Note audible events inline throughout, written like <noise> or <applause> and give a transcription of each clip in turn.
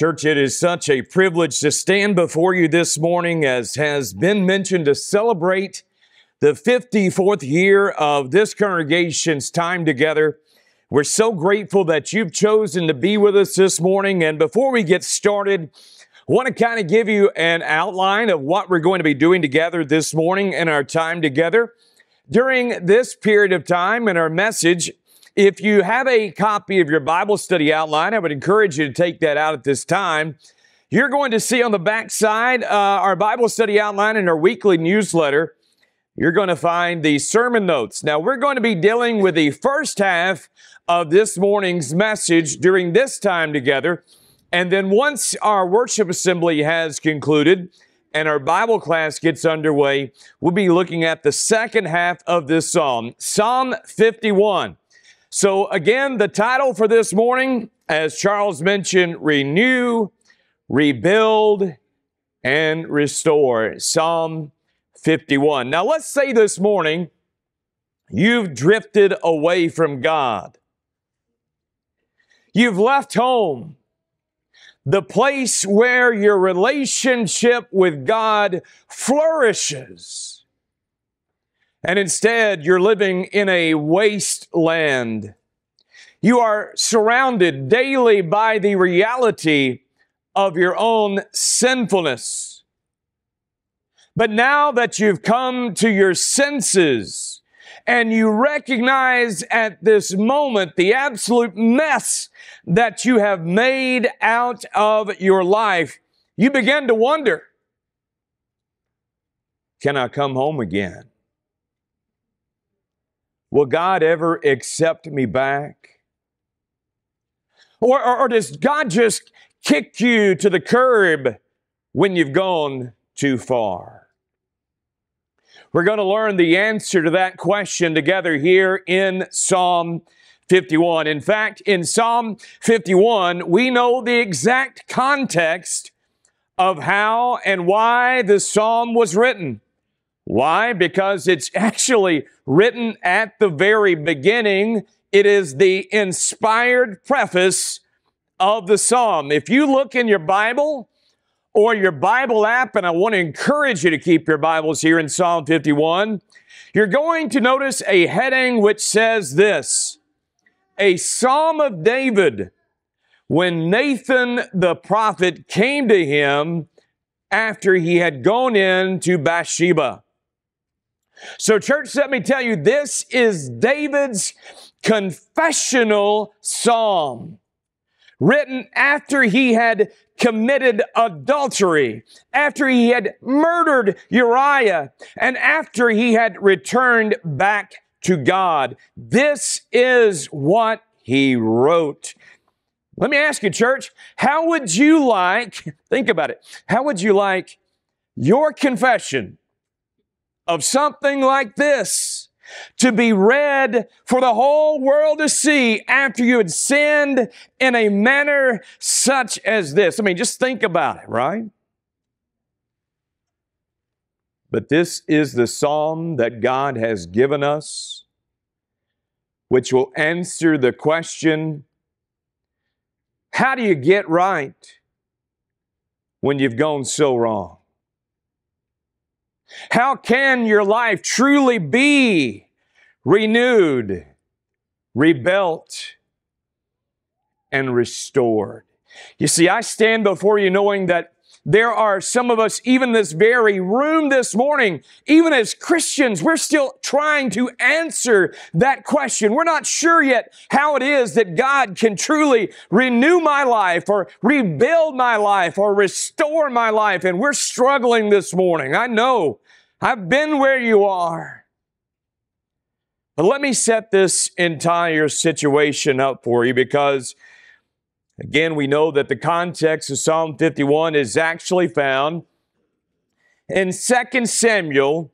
Church, it is such a privilege to stand before you this morning, as has been mentioned, to celebrate the 54th year of this congregation's time together. We're so grateful that you've chosen to be with us this morning. And before we get started, I want to kind of give you an outline of what we're going to be doing together this morning in our time together. During this period of time in our message, if you have a copy of your Bible study outline, I would encourage you to take that out at this time. You're going to see on the back side uh, our Bible study outline in our weekly newsletter. You're going to find the sermon notes. Now, we're going to be dealing with the first half of this morning's message during this time together. And then once our worship assembly has concluded and our Bible class gets underway, we'll be looking at the second half of this psalm, Psalm 51. So, again, the title for this morning, as Charles mentioned, Renew, Rebuild, and Restore. Psalm 51. Now, let's say this morning you've drifted away from God. You've left home, the place where your relationship with God flourishes and instead you're living in a wasteland. You are surrounded daily by the reality of your own sinfulness. But now that you've come to your senses and you recognize at this moment the absolute mess that you have made out of your life, you begin to wonder, can I come home again? Will God ever accept me back? Or, or, or, does God just kick you to the curb when you've gone too far? We're going to learn the answer to that question together here in Psalm 51. In fact, in Psalm 51, we know the exact context of how and why the psalm was written. Why? Because it's <laughs> actually written at the very beginning. It is the inspired preface of the psalm. If you look in your Bible or your Bible app, and I want to encourage you to keep your Bibles here in Psalm 51, you're going to notice a heading which says this A Psalm of David when Nathan the prophet came to him after he had gone in to Bathsheba. So, church, let me tell you, this is David's confessional psalm written after he had committed adultery, after he had murdered Uriah, and after he had returned back to God. This is what he wrote. Let me ask you, church, how would you like, think about it, how would you like your confession of something like this to be read for the whole world to see after you had sinned in a manner such as this. I mean, just think about it, right? But this is the psalm that God has given us, which will answer the question how do you get right when you've gone so wrong? How can your life truly be renewed, rebuilt, and restored? You see, I stand before you knowing that there are some of us, even this very room this morning, even as Christians, we're still trying to answer that question. We're not sure yet how it is that God can truly renew my life or rebuild my life or restore my life. And we're struggling this morning. I know I've been where you are. But let me set this entire situation up for you because Again, we know that the context of Psalm 51 is actually found in 2 Samuel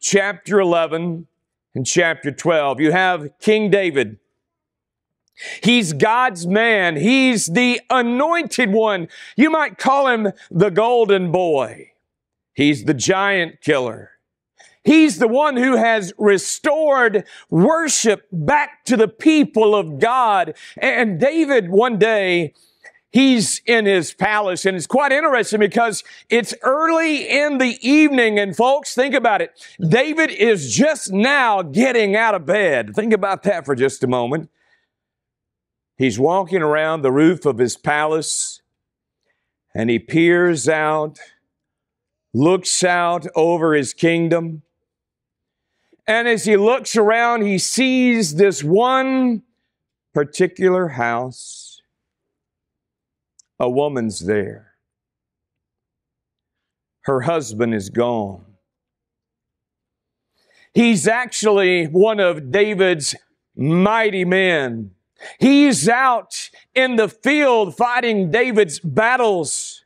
chapter 11 and chapter 12. You have King David. He's God's man. He's the anointed one. You might call him the golden boy. He's the giant killer. He's the one who has restored worship back to the people of God. And David one day, he's in his palace. And it's quite interesting because it's early in the evening. And folks think about it. David is just now getting out of bed. Think about that for just a moment. He's walking around the roof of his palace and he peers out looks out over his kingdom and as he looks around he sees this one particular house a woman's there. Her husband is gone. He's actually one of David's mighty men. He's out in the field fighting David's battles.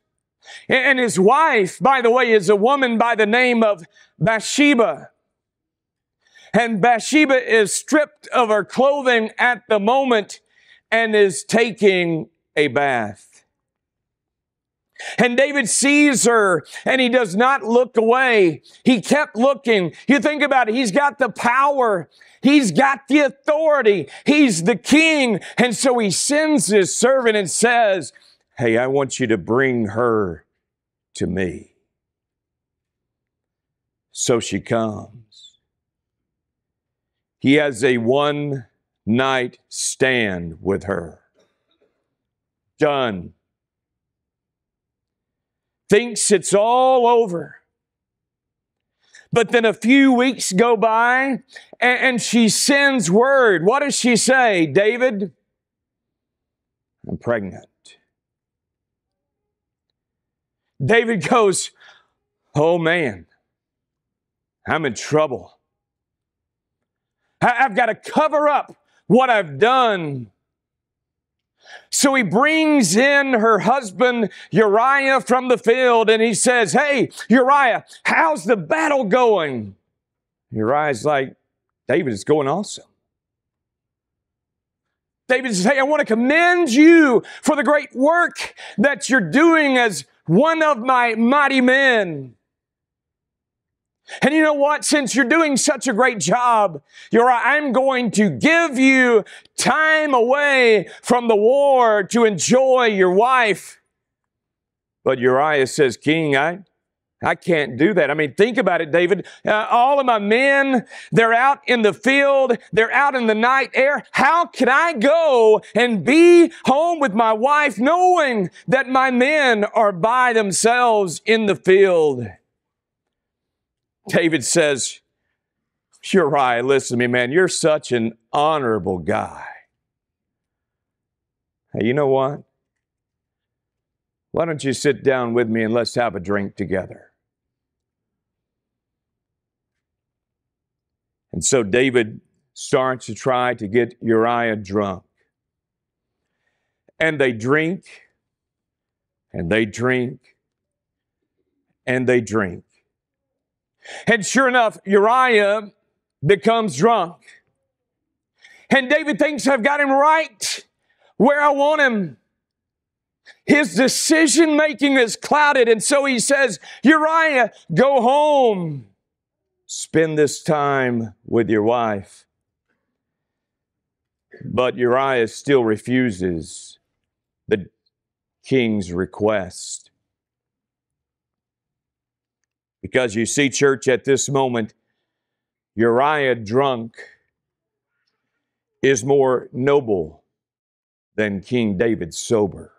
And his wife, by the way, is a woman by the name of Bathsheba. And Bathsheba is stripped of her clothing at the moment and is taking a bath. And David sees her and he does not look away. He kept looking. You think about it. He's got the power. He's got the authority. He's the king. And so he sends his servant and says, Hey, I want you to bring her to me. So she comes. He has a one night stand with her. Done thinks it's all over. But then a few weeks go by and, she sends word. What does she say? David, I'm pregnant. David goes, Oh man, I'm in trouble. I've got to cover up what I've done so he brings in her husband Uriah from the field and he says, Hey, Uriah, how's the battle going? Uriah's like, David is going awesome. David says, Hey, I want to commend you for the great work that you're doing as one of my mighty men. And you know what? Since you're doing such a great job, you're, I'm going to give you time away from the war to enjoy your wife. But Uriah says, King, I, I can't do that. I mean, think about it, David. Uh, all of my men, they're out in the field. They're out in the night air. How can I go and be home with my wife knowing that my men are by themselves in the field? David says, Uriah, listen to me, man. You're such an honorable guy. Hey, you know what? Why don't you sit down with me and let's have a drink together? And so David starts to try to get Uriah drunk. And they drink, and they drink, and they drink. And sure enough, Uriah becomes drunk. And David thinks I've got him right where I want him. His decision making is clouded. And so he says, Uriah, go home. Spend this time with your wife. But Uriah still refuses the king's request. Because you see, church, at this moment, Uriah drunk is more noble than King David sober.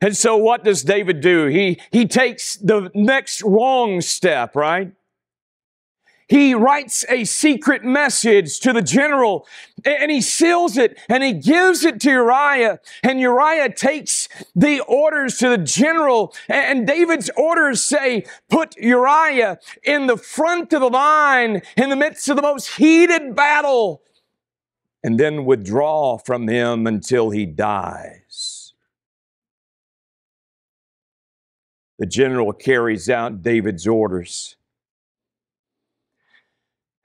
And so what does David do? He, he takes the next wrong step, right? He writes a secret message to the general and he seals it and he gives it to Uriah. And Uriah takes the orders to the general. And David's orders say, put Uriah in the front of the line in the midst of the most heated battle and then withdraw from him until he dies. The general carries out David's orders.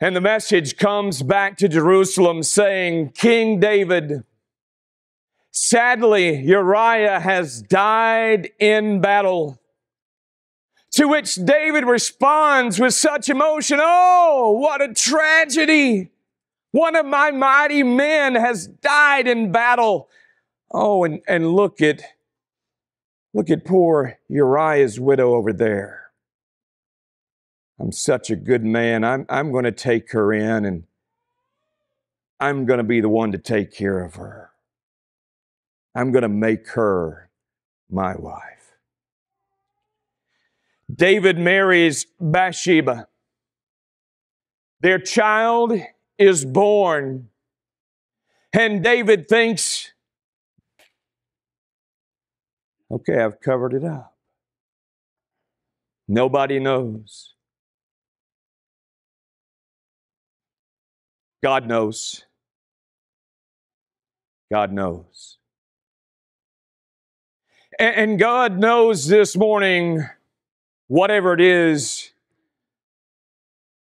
And the message comes back to Jerusalem saying, King David, sadly, Uriah has died in battle. To which David responds with such emotion, Oh, what a tragedy! One of my mighty men has died in battle. Oh, and, and look at look at poor Uriah's widow over there. I'm such a good man. I'm, I'm going to take her in and I'm going to be the one to take care of her. I'm going to make her my wife. David marries Bathsheba. Their child is born. And David thinks, okay, I've covered it up. Nobody knows. God knows. God knows. And God knows this morning, whatever it is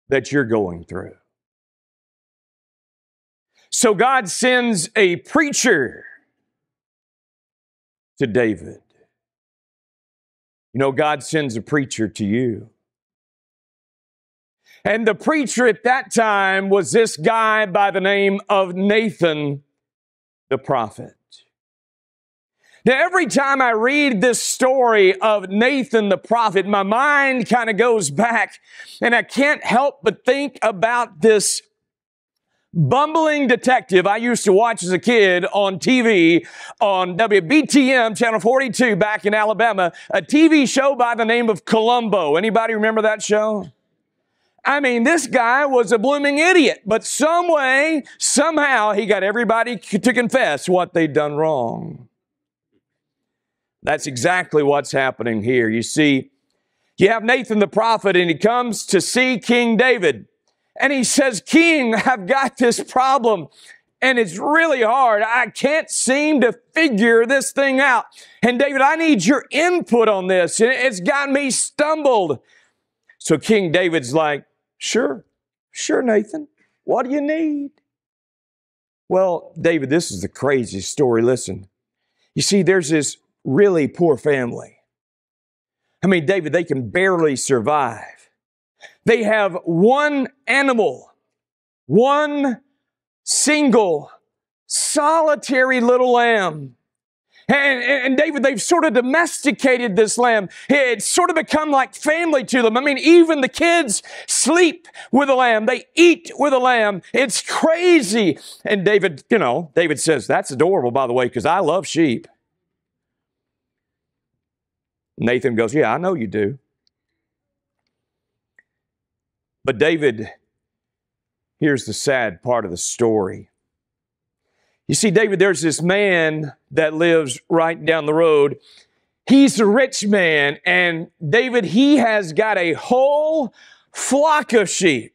that you're going through. So God sends a preacher to David. You know, God sends a preacher to you. And the preacher at that time was this guy by the name of Nathan the prophet. Now, every time I read this story of Nathan the prophet, my mind kind of goes back and I can't help but think about this bumbling detective I used to watch as a kid on TV on WBTM channel 42 back in Alabama, a TV show by the name of Columbo. Anybody remember that show? I mean, this guy was a blooming idiot, but some way, somehow, he got everybody to confess what they'd done wrong. That's exactly what's happening here. You see, you have Nathan the prophet, and he comes to see King David. And he says, King, <laughs> I've got this problem, and it's really hard. I can't seem to figure this thing out. And David, I need your input on this. It's got me stumbled. So King David's like, Sure, sure, Nathan. What do you need? Well, David, this is the craziest story. Listen. You see, there's this really poor family. I mean, David, they can barely survive. They have one animal, one single, solitary little lamb. And, and, David, they've sort of domesticated this lamb. It's sort of become like family to them. I mean, even the kids sleep with a lamb. They eat with a lamb. It's crazy. And David, you know, David says, that's adorable, by the way, because I love sheep. Nathan goes, yeah, I know you do. But David, here's the sad part of the story. You see, David, there's this man that lives right down the road. He's a rich man, and David, he has got a whole flock of sheep.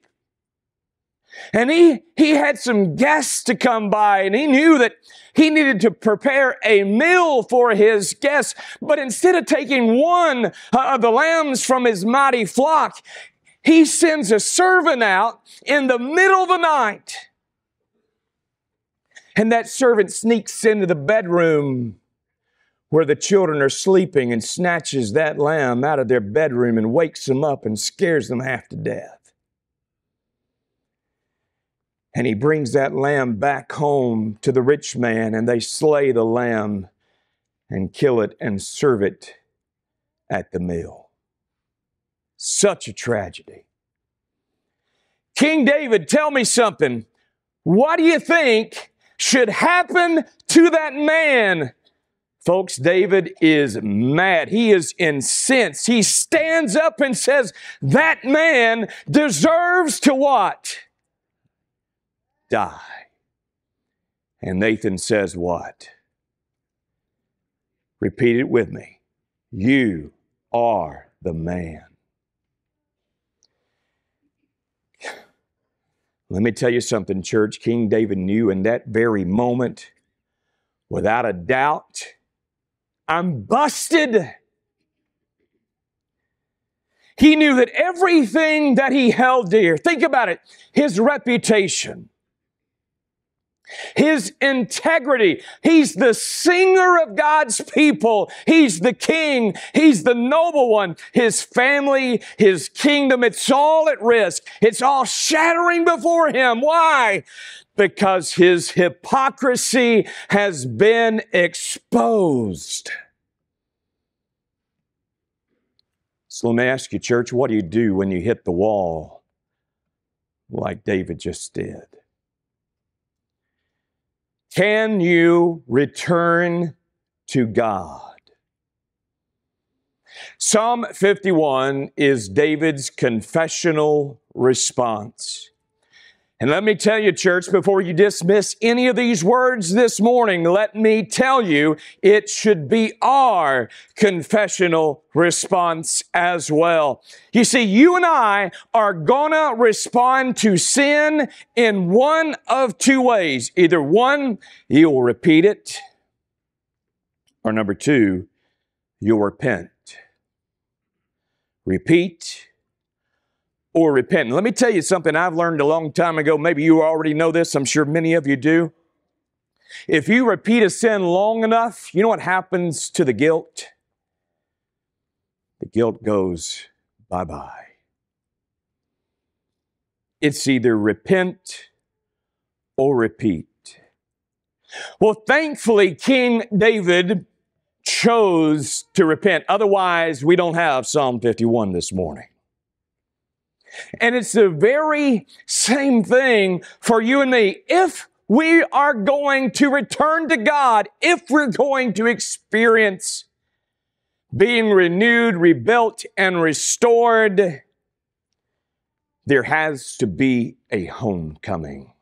And he, he had some guests to come by, and he knew that he needed to prepare a meal for his guests. But instead of taking one uh, of the lambs from his mighty flock, he sends a servant out in the middle of the night and that servant sneaks into the bedroom where the children are sleeping and snatches that lamb out of their bedroom and wakes them up and scares them half to death. And he brings that lamb back home to the rich man, and they slay the lamb and kill it and serve it at the meal. Such a tragedy. King David, tell me something. What do you think should happen to that man. Folks, David is mad. He is incensed. He stands up and says, that man deserves to what? Die. And Nathan says what? Repeat it with me. You are the man. Let me tell you something, church. King David knew in that very moment, without a doubt, I'm busted. He knew that everything that he held dear, think about it, his reputation, his integrity. He's the singer of God's people. He's the king. He's the noble one. His family, his kingdom, it's all at risk. It's all shattering before him. Why? Because his hypocrisy has been exposed. So let me ask you, church, what do you do when you hit the wall like David just did? Can you return to God? Psalm 51 is David's confessional response. And let me tell you, church, before you dismiss any of these words this morning, let me tell you, it should be our confessional response as well. You see, you and I are gonna respond to sin in one of two ways. Either one, you'll repeat it, or number two, you'll repent. Repeat, or repent. let me tell you something I've learned a long time ago. Maybe you already know this. I'm sure many of you do. If you repeat a sin long enough, you know what happens to the guilt? The guilt goes bye bye. It's either repent or repeat. Well, thankfully, King David chose to repent. Otherwise, we don't have Psalm 51 this morning. And it's the very same thing for you and me. If we are going to return to God, if we're going to experience being renewed, rebuilt, and restored, there has to be a homecoming.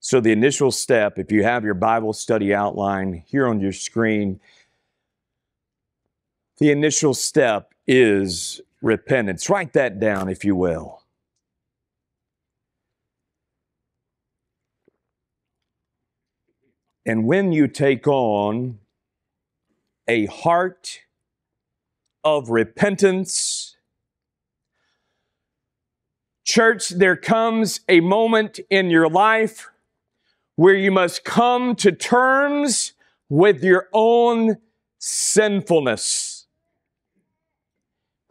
So, the initial step, if you have your Bible study outline here on your screen, the initial step is repentance. Write that down, if you will. And when you take on a heart of repentance, church, there comes a moment in your life where you must come to terms with your own sinfulness.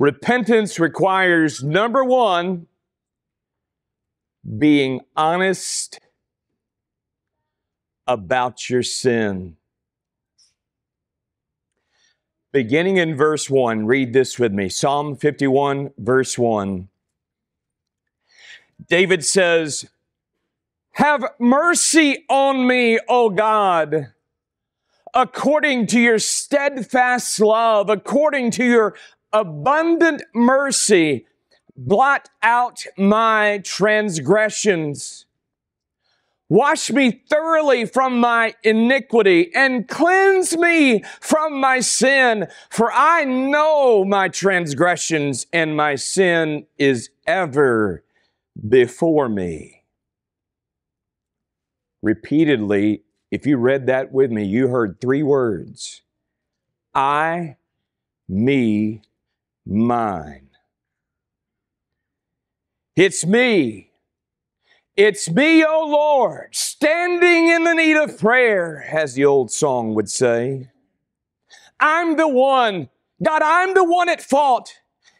Repentance requires number one, being honest about your sin. Beginning in verse 1, read this with me Psalm 51, verse 1. David says, Have mercy on me, O God, according to your steadfast love, according to your abundant mercy, blot out my transgressions. Wash me thoroughly from my iniquity and cleanse me from my sin, for I know my transgressions and my sin is ever before me. Repeatedly, if you read that with me, you heard three words I, me, mine. It's me. It's me, O Lord, standing in the need of prayer, as the old song would say. I'm the one. God, I'm the one at fault.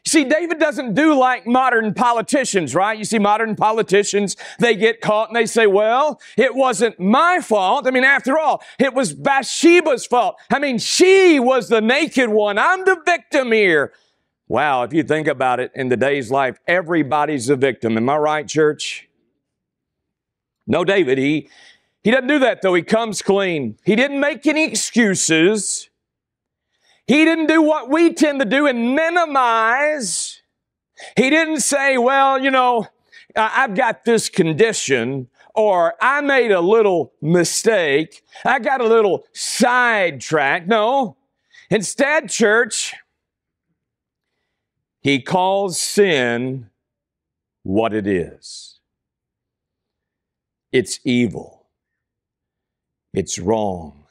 See, David doesn't do like modern politicians, right? You see, modern politicians, they get caught and they say, well, it wasn't my fault. I mean, after all, it was Bathsheba's fault. I mean, she was the naked one. I'm the victim here. Wow, if you think about it in today's life, everybody's a victim. Am I right, church? No, David, he, he doesn't do that though. He comes clean. He didn't make any excuses. He didn't do what we tend to do and minimize. He didn't say, well, you know, I've got this condition or I made a little mistake. I got a little sidetracked. No. Instead, church, he calls sin what it is it's evil, it's wrong.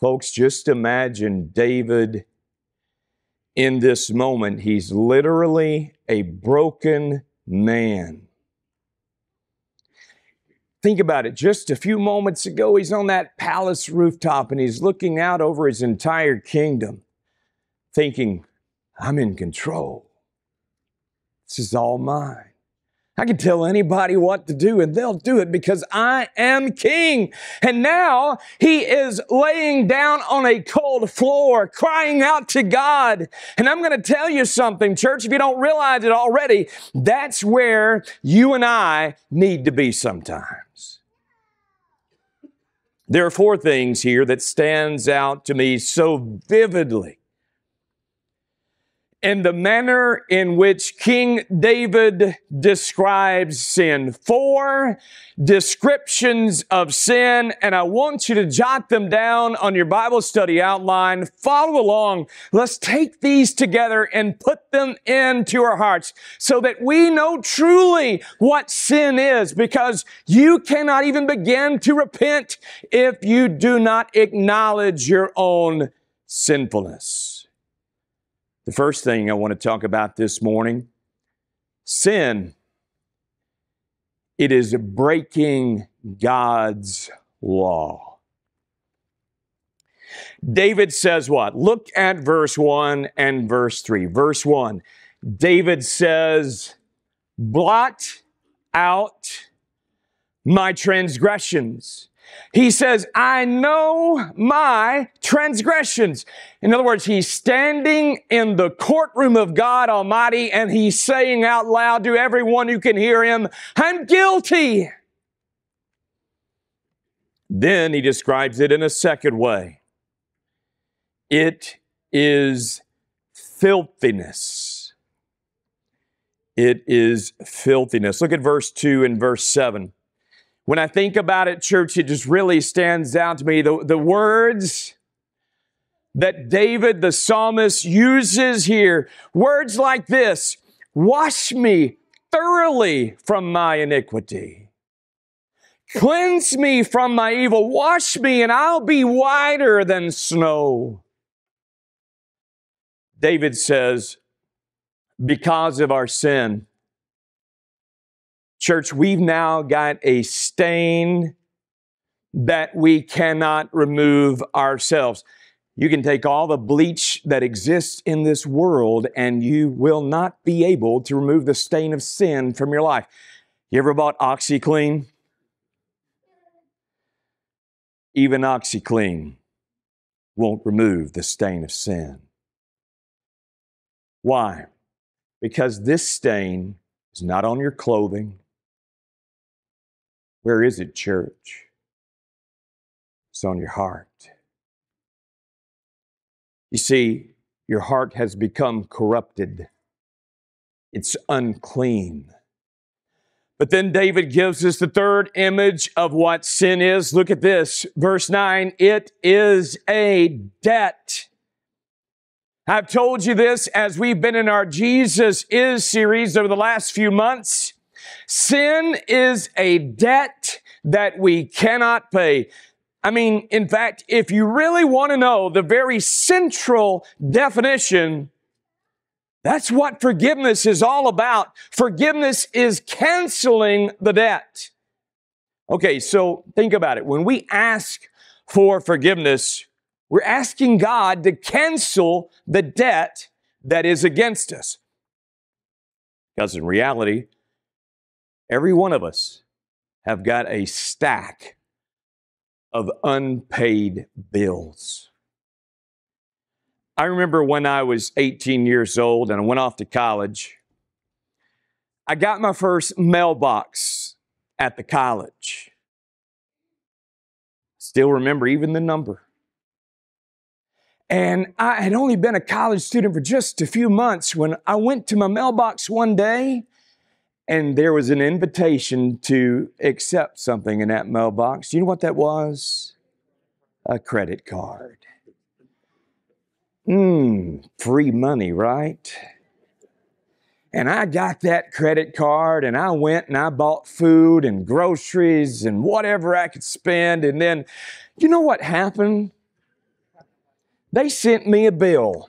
Folks, just imagine David in this moment. He's literally a broken man. Think about it. Just a few moments ago, he's on that palace rooftop and he's looking out over his entire kingdom, thinking, I'm in control. This is all mine. I can tell anybody what to do and they'll do it because I am king. And now he is laying down on a cold floor, crying out to God. And I'm going to tell you something, church, if you don't realize it already, that's where you and I need to be sometimes. There are four things here that stands out to me so vividly in the manner in which King David describes sin. Four descriptions of sin, and I want you to jot them down on your Bible study outline. Follow along. Let's take these together and put them into our hearts so that we know truly what sin is because you cannot even begin to repent if you do not acknowledge your own sinfulness. The first thing I want to talk about this morning sin. It is breaking God's law. David says what? Look at verse 1 and verse 3. Verse 1 David says, Blot out my transgressions he says, I know my transgressions. In other words, he's standing in the courtroom of God Almighty and he's saying out loud to everyone who can hear him, I'm guilty. Then he describes it in a second way. It is filthiness. It is filthiness. Look at verse 2 and verse 7. When I think about it, church, it just really stands out to me. The, the words that David, the psalmist, uses here, words like this Wash me thoroughly from my iniquity. Cleanse me from my evil. Wash me, and I'll be whiter than snow. David says, Because of our sin, Church, we've now got a stain that we cannot remove ourselves. You can take all the bleach that exists in this world and you will not be able to remove the stain of sin from your life. You ever bought OxiClean? Even OxiClean won't remove the stain of sin. Why? Because this stain is not on your clothing, where is it, church? It's on your heart. You see, your heart has become corrupted, it's unclean. But then David gives us the third image of what sin is. Look at this, verse 9 it is a debt. I've told you this as we've been in our Jesus is series over the last few months. Sin is a debt that we cannot pay. I mean, in fact, if you really want to know the very central definition, that's what forgiveness is all about. Forgiveness is canceling the debt. Okay, so think about it. When we ask for forgiveness, we're asking God to cancel the debt that is against us. Because in reality, Every one of us have got a stack of unpaid bills. I remember when I was 18 years old and I went off to college, I got my first mailbox at the college. Still remember even the number. And I had only been a college student for just a few months when I went to my mailbox one day and there was an invitation to accept something in that mailbox. You know what that was? A credit card. Mmm, free money, right? And I got that credit card and I went and I bought food and groceries and whatever I could spend. And then, you know what happened? They sent me a bill.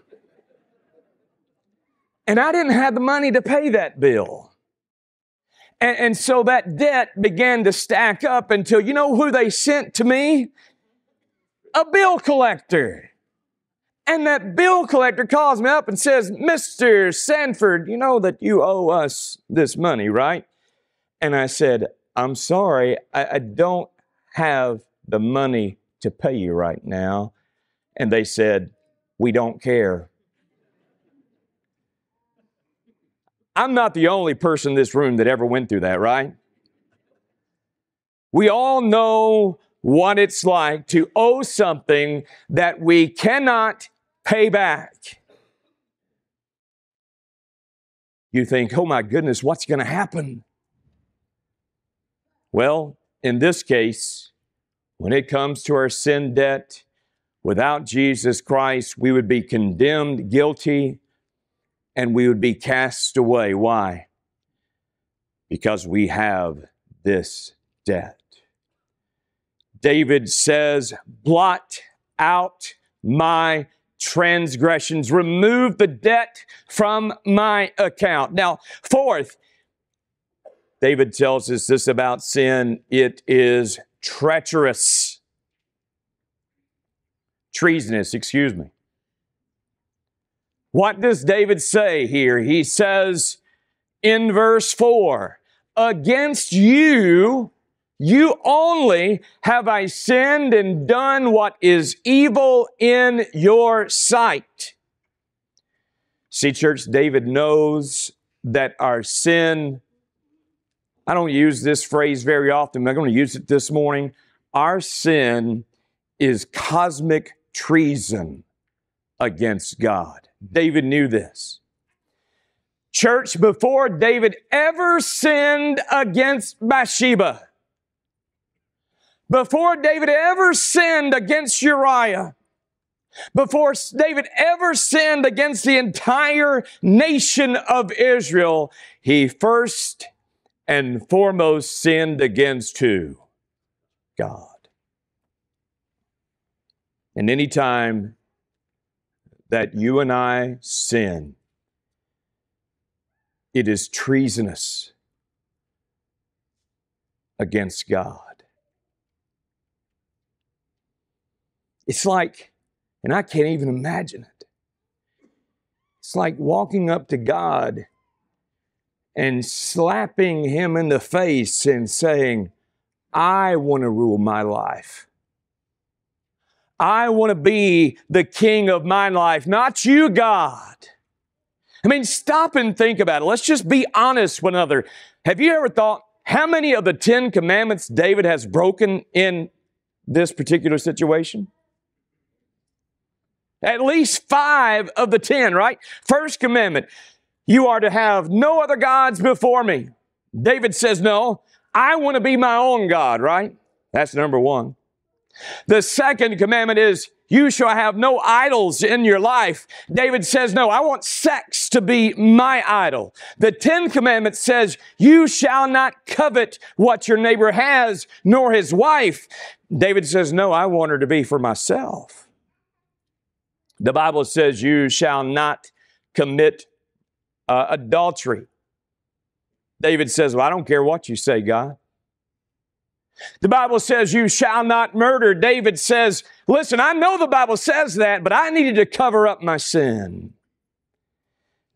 And I didn't have the money to pay that bill. And, and so that debt began to stack up until, you know who they sent to me? A bill collector. And that bill collector calls me up and says, Mr. Sanford, you know that you owe us this money, right? And I said, I'm sorry, I, I don't have the money to pay you right now. And they said, We don't care. I'm not the only person in this room that ever went through that, right? We all know what it's like to owe something that we cannot pay back. You think, oh my goodness, what's going to happen? Well, in this case, when it comes to our sin debt, without Jesus Christ, we would be condemned, guilty, and we would be cast away. Why? Because we have this debt. David says, blot out my transgressions, remove the debt from my account. Now, fourth, David tells us this about sin it is treacherous, treasonous, excuse me. What does David say here? He says in verse 4 Against you, you only have I sinned and done what is evil in your sight. See, church, David knows that our sin, I don't use this phrase very often, but I'm going to use it this morning. Our sin is cosmic treason against God. David knew this. Church, before David ever sinned against Bathsheba, before David ever sinned against Uriah, before David ever sinned against the entire nation of Israel, he first and foremost sinned against who? God. And anytime that you and I sin, it is treasonous against God. It's like, and I can't even imagine it. It's like walking up to God and slapping Him in the face and saying, I want to rule my life. I want to be the king of my life, not you, God. I mean, stop and think about it. Let's just be honest with another. Have you ever thought how many of the Ten Commandments David has broken in this particular situation? At least five of the ten, right? First commandment, you are to have no other gods before me. David says, no, I want to be my own God, right? That's number one. The second commandment is, you shall have no idols in your life. David says, no, I want sex to be my idol. The 10th commandment says, you shall not covet what your neighbor has, nor his wife. David says, no, I want her to be for myself. The Bible says, you shall not commit uh, adultery. David says, well, I don't care what you say, God. The Bible says, You shall not murder. David says, Listen, I know the Bible says that, but I needed to cover up my sin.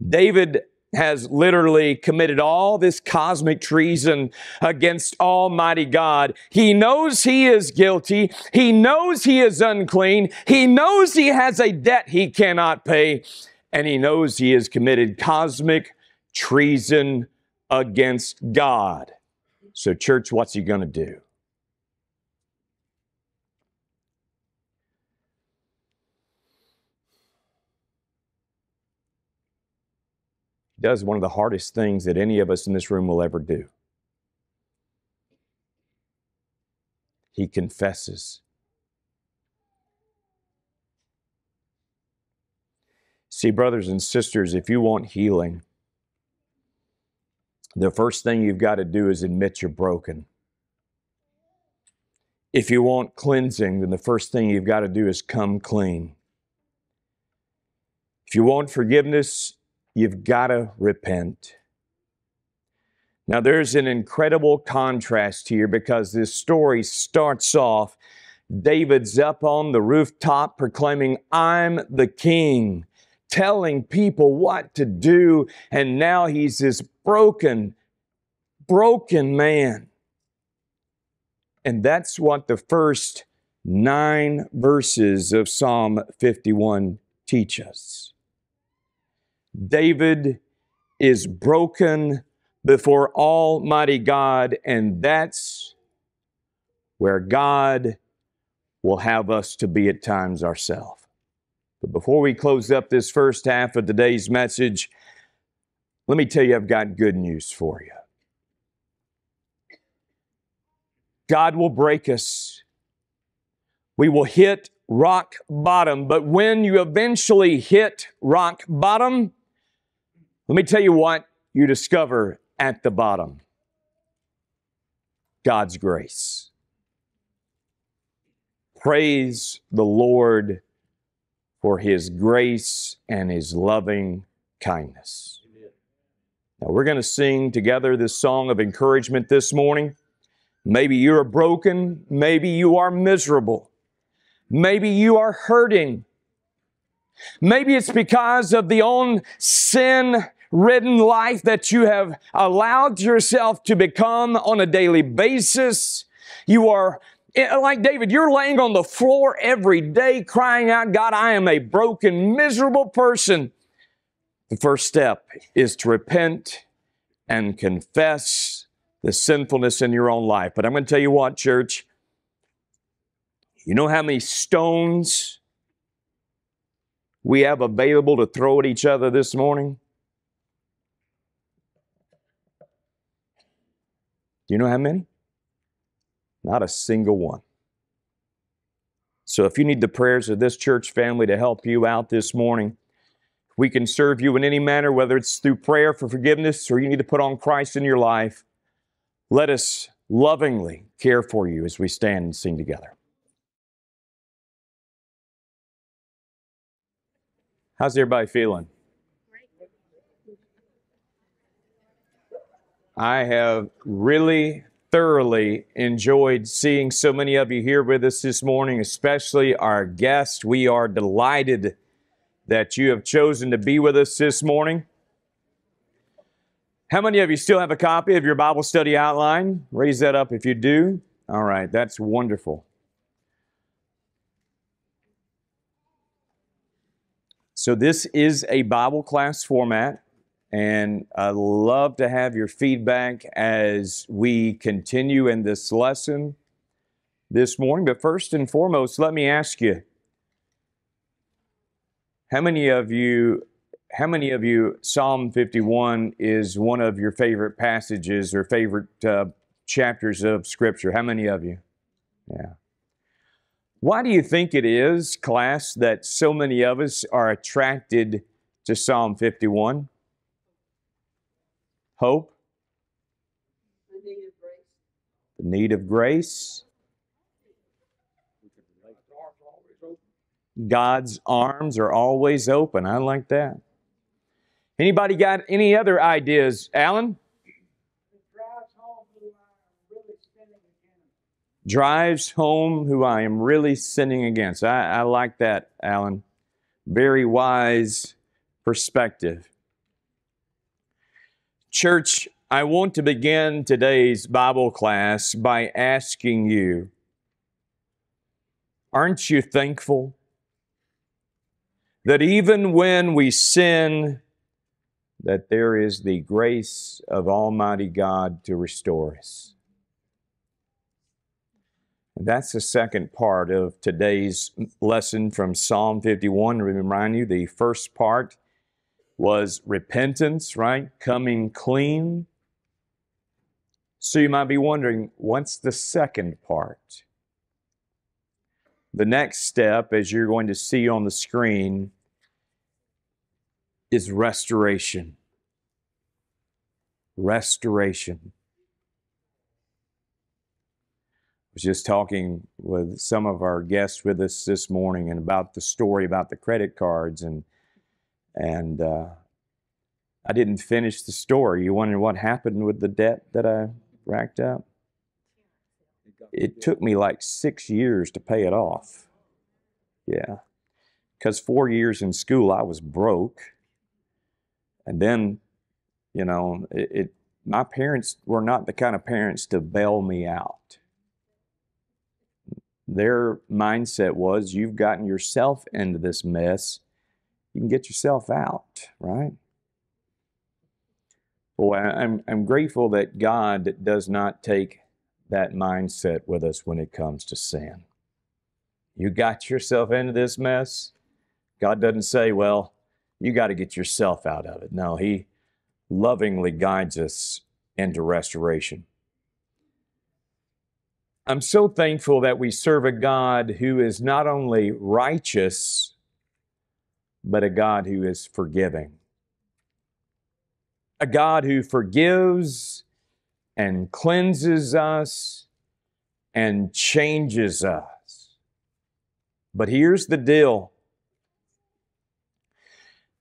David has literally committed all this cosmic treason against Almighty God. He knows he is guilty. He knows he is unclean. He knows he has a debt he cannot pay. And he knows he has committed cosmic treason against God. So, church, what's he going to do? Does one of the hardest things that any of us in this room will ever do. He confesses. See, brothers and sisters, if you want healing, the first thing you've got to do is admit you're broken. If you want cleansing, then the first thing you've got to do is come clean. If you want forgiveness, You've got to repent. Now, there's an incredible contrast here because this story starts off David's up on the rooftop proclaiming, I'm the king, telling people what to do. And now he's this broken, broken man. And that's what the first nine verses of Psalm 51 teach us. David is broken before Almighty God, and that's where God will have us to be at times ourselves. But before we close up this first half of today's message, let me tell you, I've got good news for you. God will break us. We will hit rock bottom. But when you eventually hit rock bottom, let me tell you what you discover at the bottom God's grace. Praise the Lord for His grace and His loving kindness. Now, we're going to sing together this song of encouragement this morning. Maybe you are broken. Maybe you are miserable. Maybe you are hurting. Maybe it's because of the own sin ridden life that you have allowed yourself to become on a daily basis. You are eh, like David, you're laying on the floor every day crying out, God, I am a broken, miserable person. The first step is to repent and confess the sinfulness in your own life. But I'm going to tell you what, church, you know how many stones we have available to throw at each other this morning? Do you know how many? Not a single one. So if you need the prayers of this church family to help you out this morning, we can serve you in any manner, whether it's through prayer for forgiveness or you need to put on Christ in your life. Let us lovingly care for you as we stand and sing together. How's everybody feeling? I have really thoroughly enjoyed seeing so many of you here with us this morning, especially our guests. We are delighted that you have chosen to be with us this morning. How many of you still have a copy of your Bible study outline? Raise that up if you do. All right, that's wonderful. So, this is a Bible class format. And I'd love to have your feedback as we continue in this lesson this morning. But first and foremost, let me ask you how many of you how many of you Psalm 51 is one of your favorite passages or favorite uh, chapters of Scripture? How many of you? Yeah. Why do you think it is, class, that so many of us are attracted to Psalm 51? Hope? The need of grace. The need of grace. God's arms are always open. I like that. Anybody got any other ideas? Alan? Drives home who I am really sinning against. I, I like that, Alan. Very wise perspective. Church, I want to begin today's Bible class by asking you Aren't you thankful that even when we sin, that there is the grace of Almighty God to restore us? That's the second part of today's lesson from Psalm 51. To remind you, the first part was repentance, right? Coming clean. So you might be wondering, what's the second part? The next step, as you're going to see on the screen, is restoration. Restoration. I was just talking with some of our guests with us this morning and about the story about the credit cards and and uh, I didn't finish the story. You wondering what happened with the debt that I racked up? It took me like six years to pay it off. Yeah. Because four years in school, I was broke. And then, you know, it, it my parents were not the kind of parents to bail me out. Their mindset was you've gotten yourself into this mess, you can get yourself out, right? Boy, I'm, I'm grateful that God does not take that mindset with us when it comes to sin. You got yourself into this mess. God doesn't say, well, you got to get yourself out of it. No, He lovingly guides us into restoration. I'm so thankful that we serve a God who is not only righteous, but a God who is forgiving. A God who forgives and cleanses us and changes us. But here's the deal.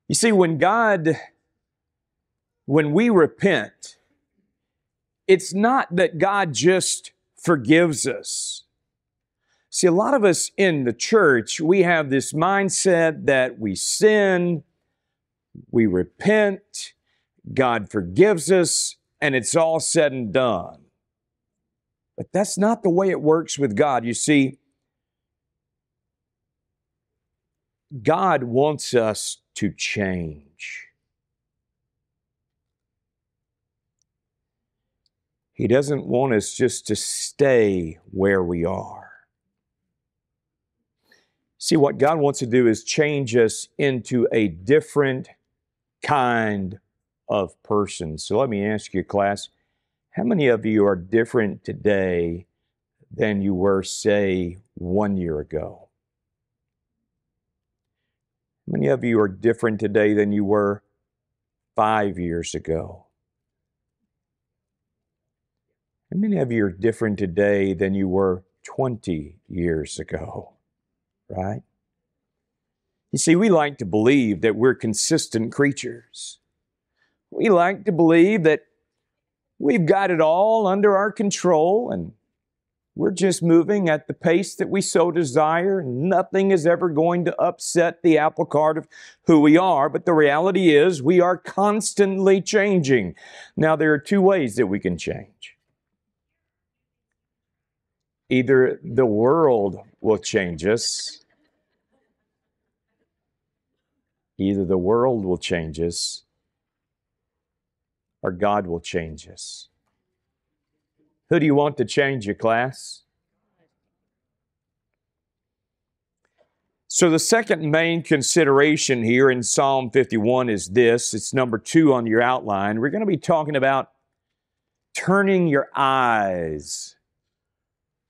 You see, when God, when we repent, it's not that God just forgives us. See, a lot of us in the church, we have this mindset that we sin, we repent, God forgives us, and it's all said and done. But that's not the way it works with God. You see, God wants us to change. He doesn't want us just to stay where we are. See, what God wants to do is change us into a different kind of person. So let me ask you, class, how many of you are different today than you were, say, one year ago? How many of you are different today than you were five years ago? How many of you are different today than you were 20 years ago? Right? You see, we like to believe that we're consistent creatures. We like to believe that we've got it all under our control and we're just moving at the pace that we so desire. Nothing is ever going to upset the apple cart of who we are, but the reality is we are constantly changing. Now, there are two ways that we can change. Either the world will change us, either the world will change us, or God will change us. Who do you want to change your class? So, the second main consideration here in Psalm 51 is this it's number two on your outline. We're going to be talking about turning your eyes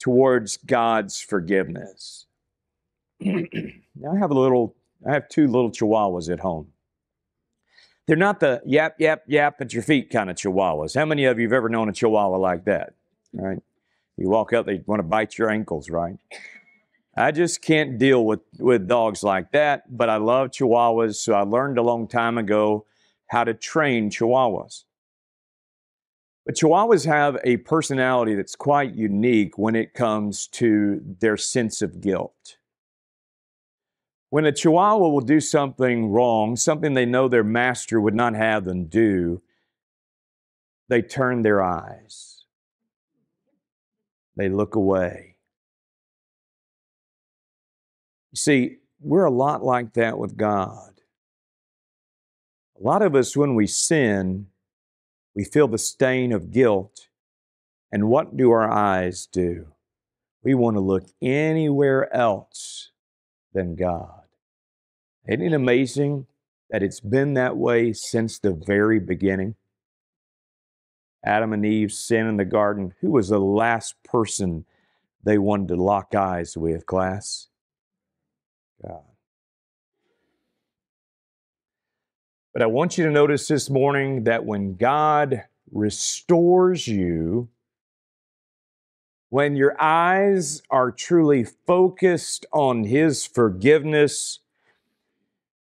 towards God's forgiveness. now, I have a little, I have two little chihuahuas at home. They're not the yap, yap, yap at your feet kind of chihuahuas. How many of you have ever known a chihuahua like that? Right? You walk up, they want to bite your ankles, right? I just can't deal with, with dogs like that, but I love chihuahuas, so I learned a long time ago how to train chihuahuas. But chihuahuas have a personality that's quite unique when it comes to their sense of guilt. When a chihuahua will do something wrong, something they know their master would not have them do, they turn their eyes. They look away. You see, we're a lot like that with God. A lot of us, when we sin, we feel the stain of guilt. And what do our eyes do? We want to look anywhere else than God. Isn't it amazing that it's been that way since the very beginning? Adam and Eve sin in the garden. Who was the last person they wanted to lock eyes with, class? God. But I want you to notice this morning that when God restores you, when your eyes are truly focused on His forgiveness,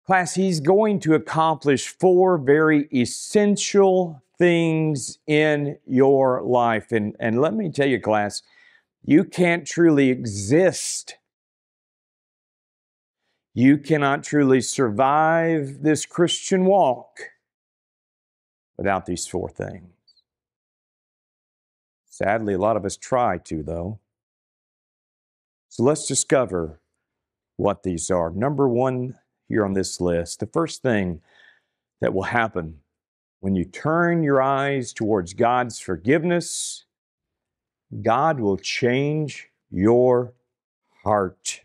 Class, He's going to accomplish four very essential things in your life. And, and let me tell you, class, you can't truly exist. You cannot truly survive this Christian walk without these four things. Sadly, a lot of us try to, though. So let's discover what these are. Number one here on this list, the first thing that will happen when you turn your eyes towards God's forgiveness, God will change your heart.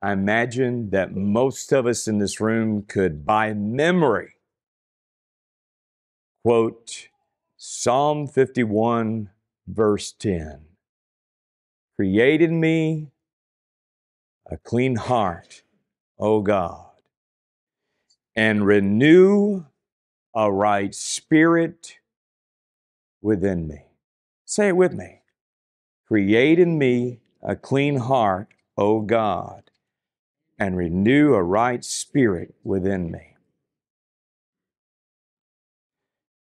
I imagine that most of us in this room could, by memory, quote Psalm 51, verse 10 Created me a clean heart, O God and renew a right spirit within me. Say it with me. Create in me a clean heart, O God, and renew a right spirit within me.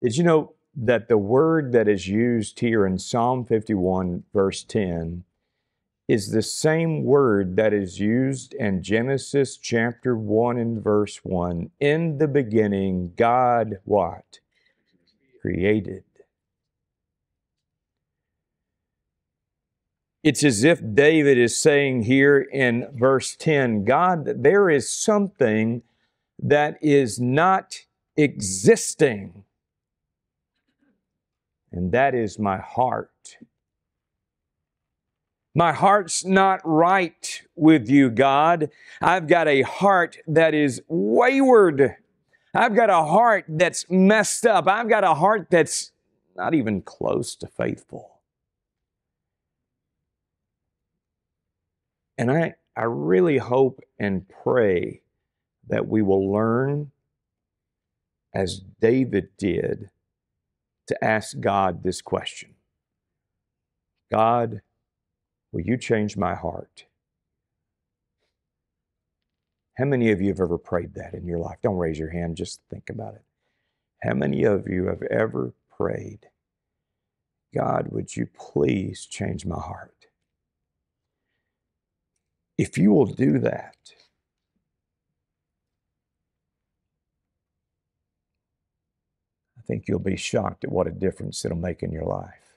Did you know that the word that is used here in Psalm 51, verse 10, is the same word that is used in Genesis chapter 1 and verse 1. In the beginning, God what? Created. It's as if David is saying here in verse 10 God, there is something that is not existing, and that is my heart. My heart's not right with you, God. I've got a heart that is wayward. I've got a heart that's messed up. I've got a heart that's not even close to faithful. And I, I really hope and pray that we will learn, as David did, to ask God this question God, Will you change my heart? How many of you have ever prayed that in your life? Don't raise your hand, just think about it. How many of you have ever prayed, God, would you please change my heart? If you will do that, I think you'll be shocked at what a difference it'll make in your life.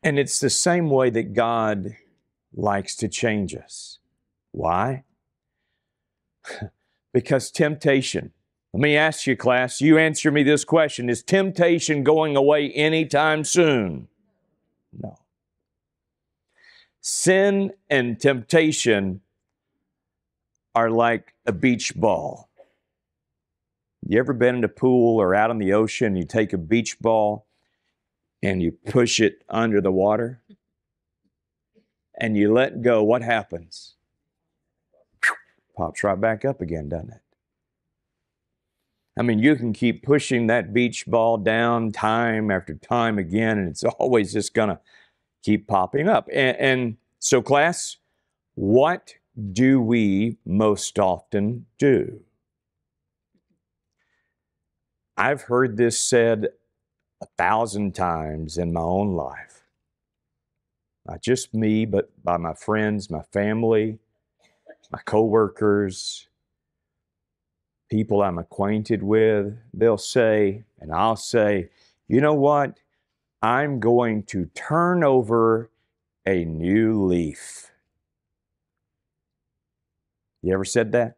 And it's the same way that God likes to change us. Why? <laughs> because temptation. Let me ask you, class, you answer me this question Is temptation going away anytime soon? No. Sin and temptation are like a beach ball. You ever been in a pool or out in the ocean? You take a beach ball and you push it under the water and you let go, what happens? Pops right back up again, doesn't it? I mean, you can keep pushing that beach ball down time after time again, and it's <laughs> always just going to keep popping up. And, and, so, class, what do we most often do? I've heard this said a thousand times in my own life. Not just me, but by my friends, my family, my coworkers, people I'm acquainted with. They'll say, and I'll say, you know what? I'm going to turn over a new leaf. You ever said that?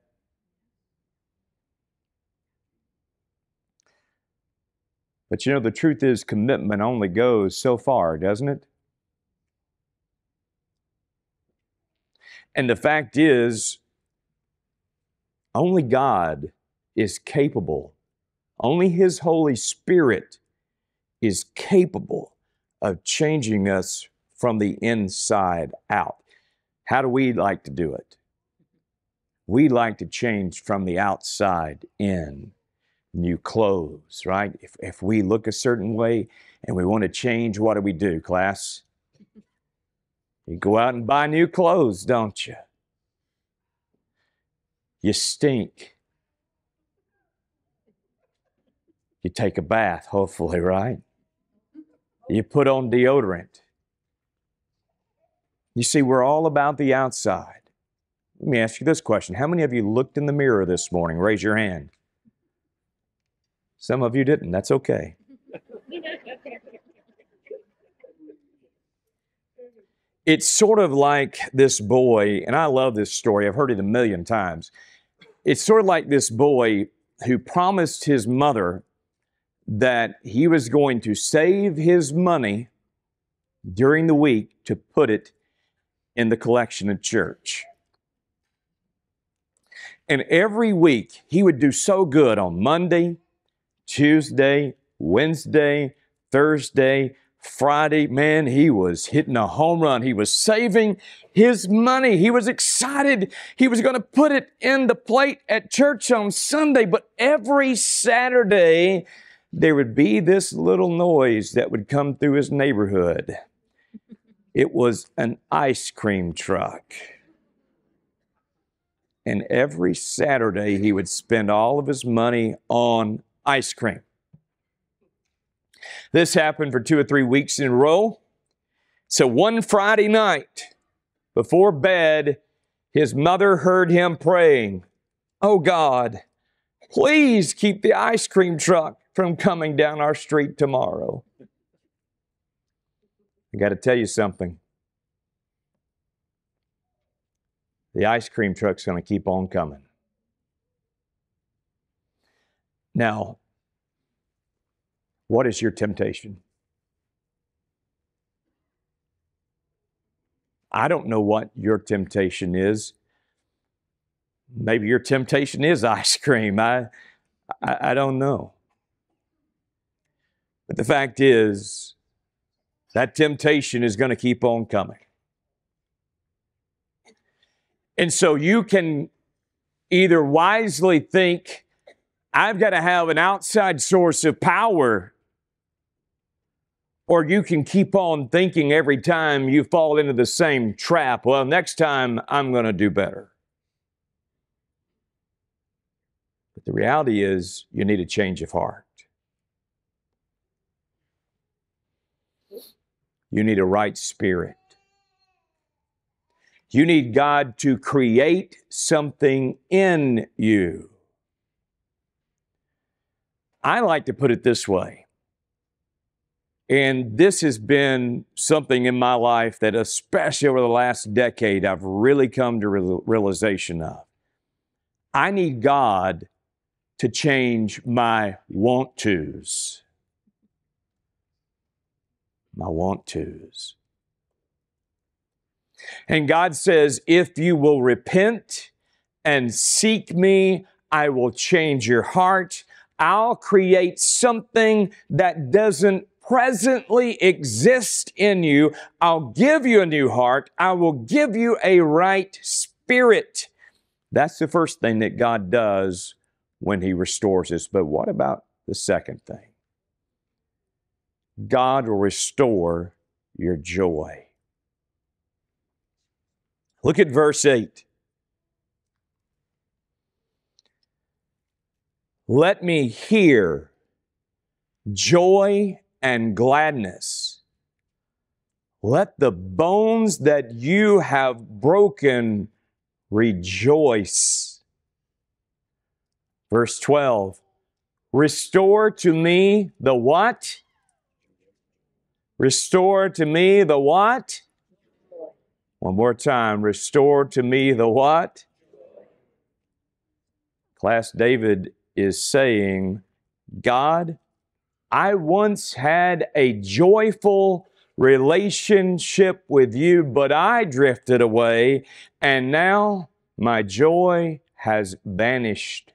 But you know, the truth is, commitment only goes so far, doesn't it? And the fact is, only God is capable, only His Holy Spirit is capable of changing us from the inside out. How do we like to do it? We like to change from the outside in new clothes, right? If, if we look a certain way and we want to change, what do we do, class? You go out and buy new clothes, don't you? You stink. You take a bath, hopefully, right? You put on deodorant. You see, we're all about the outside. Let me ask you this question How many of you looked in the mirror this morning? Raise your hand. Some of you didn't. That's okay. it's sort of like this boy, and I love this story, I've heard it a million times. It's sort of like this boy who promised his mother that he was going to save his money during the week to put it in the collection at church. And every week he would do so good on Monday, Tuesday, Wednesday, Thursday, Friday, man, he was hitting a home run. He was saving his money. He was excited. He was going to put it in the plate at church on Sunday. But every Saturday, there would be this little noise that would come through his neighborhood. It was an ice cream truck. And every Saturday, he would spend all of his money on ice cream. This happened for two or three weeks in a row. So one Friday night before bed, his mother heard him praying, Oh God, please keep the ice cream truck from coming down our street tomorrow. I got to tell you something. The ice cream truck's going to keep on coming. Now, what is your temptation? I don't know what your temptation is. Maybe your temptation is <laughs> ice cream. I, I, I, don't know. But the fact is, that temptation is going to keep on coming. And so you can either wisely think, I've got to have an outside source of power or you can keep on thinking every time you fall into the same trap, well, next time I'm going to do better. But the reality is, you need a change of heart. You need a right spirit. You need God to create something in you. I like to put it this way and this has been something in my life that, especially over the last decade, I've really come to realization of. I need God to change my want tos. My want tos. And God says, if you will repent and seek me, I will change your heart. I'll create something that doesn't presently exist in you. I'll give you a new heart. I will give you a right spirit. That's the first thing that God does when He restores us. But what about the second thing? God will restore your joy. Look at verse 8. Let me hear joy and gladness. Let the bones that you have broken rejoice. Verse 12 Restore to me the what? Restore to me the what? One more time. Restore to me the what? Class David is saying, God, I once had a joyful relationship with you, but I drifted away, and now my joy has vanished.